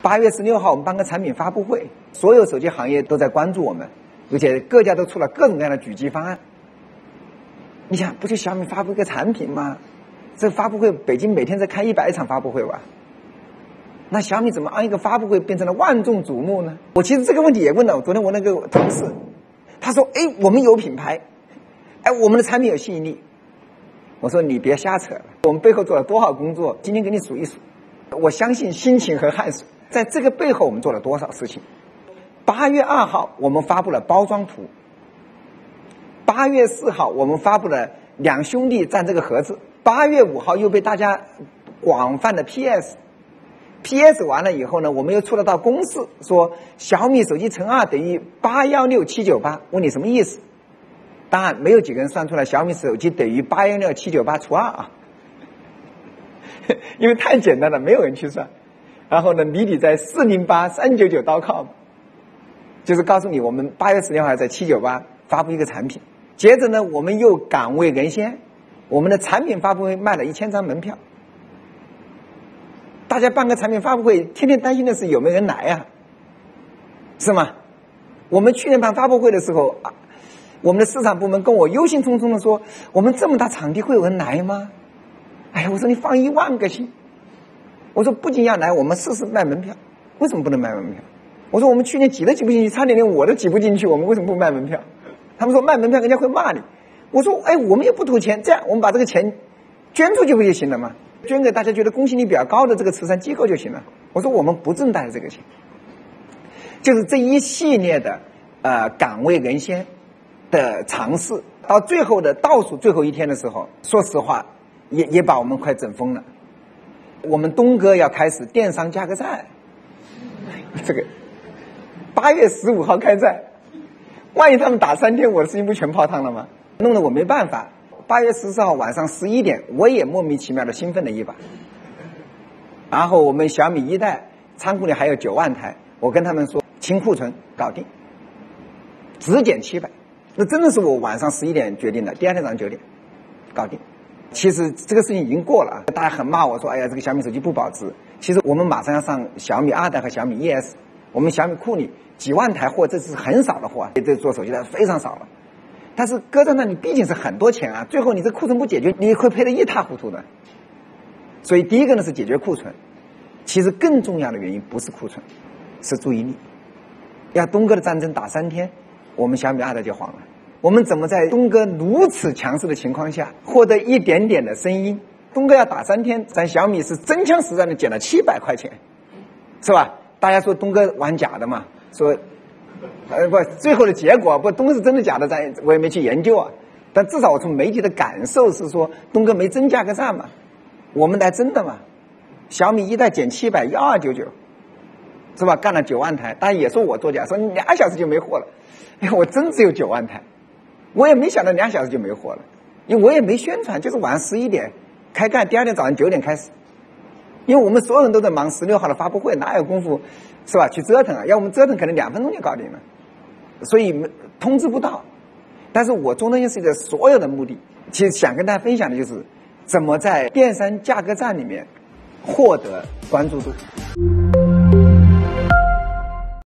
八月十六号，我们办个产品发布会，所有手机行业都在关注我们，而且各家都出了各种各样的狙击方案。你想，不就小米发布一个产品吗？这发布会，北京每天在开一百场发布会吧？那小米怎么按一个发布会变成了万众瞩目呢？我其实这个问题也问了，昨天我那个同事，他说：“哎，我们有品牌，哎，我们的产品有吸引力。”我说：“你别瞎扯，我们背后做了多少工作？今天给你数一数。我相信辛勤和汗水，在这个背后我们做了多少事情？八月二号，我们发布了包装图。八月四号，我们发布了两兄弟占这个盒子。八月五号，又被大家广泛的 PS，PS 完了以后呢，我们又出了道公式，说小米手机乘二等于八幺六七九八。问你什么意思？当然，没有几个人算出来小米手机等于八幺六七九八除二啊，因为太简单了，没有人去算。然后呢，谜底在四零八三九九 .com，就是告诉你，我们八月十六号在七九八发布一个产品。接着呢，我们又岗位人先，我们的产品发布会卖了一千张门票。大家办个产品发布会，天天担心的是有没有人来呀，是吗？我们去年办发布会的时候啊，我们的市场部门跟我忧心忡忡的说：“我们这么大场地会有人来吗？”哎呀，我说你放一万个心。我说不仅要来，我们试试卖门票。为什么不能卖门票？我说我们去年挤都挤不进去，差点连我都挤不进去，我们为什么不卖门票？他们说卖门票人家会骂你，我说哎，我们又不图钱，这样我们把这个钱捐出去不就行了吗？捐给大家觉得公信力比较高的这个慈善机构就行了。我说我们不挣大家这个钱，就是这一系列的呃岗位人先的尝试，到最后的倒数最后一天的时候，说实话也也把我们快整疯了。我们东哥要开始电商价格战，这个八月十五号开战。万一他们打三天，我的事情不全泡汤了吗？弄得我没办法。八月十四号晚上十一点，我也莫名其妙的兴奋了一把。然后我们小米一代仓库里还有九万台，我跟他们说清库存搞定，只减七百。那真的是我晚上十一点决定的，第二天早上九点搞定。其实这个事情已经过了啊，大家很骂我说：“哎呀，这个小米手机不保值。”其实我们马上要上小米二代和小米 ES，我们小米库里。几万台货，这是很少的货，这做手机的非常少了。但是搁在那里毕竟是很多钱啊，最后你这库存不解决，你会赔得一塌糊涂的。所以第一个呢是解决库存，其实更重要的原因不是库存，是注意力。要东哥的战争打三天，我们小米二代就黄了。我们怎么在东哥如此强势的情况下获得一点点的声音？东哥要打三天，咱小米是真枪实弹的减了七百块钱，是吧？大家说东哥玩假的嘛？说，呃不，最后的结果不，东哥是真的假的，咱我也没去研究啊。但至少我从媒体的感受是说，东哥没真价格战嘛，我们来真的嘛。小米一代减七百幺二九九，是吧？干了九万台，大家也说我作假，说你俩小时就没货了。我真只有九万台，我也没想到两小时就没货了，因为我也没宣传，就是晚上十一点开干，第二天早上九点开始。因为我们所有人都在忙十六号的发布会，哪有功夫，是吧？去折腾啊！要我们折腾，可能两分钟就搞定了，所以通知不到。但是我中端系的所有的目的，其实想跟大家分享的就是，怎么在电商价格战里面获得关注度。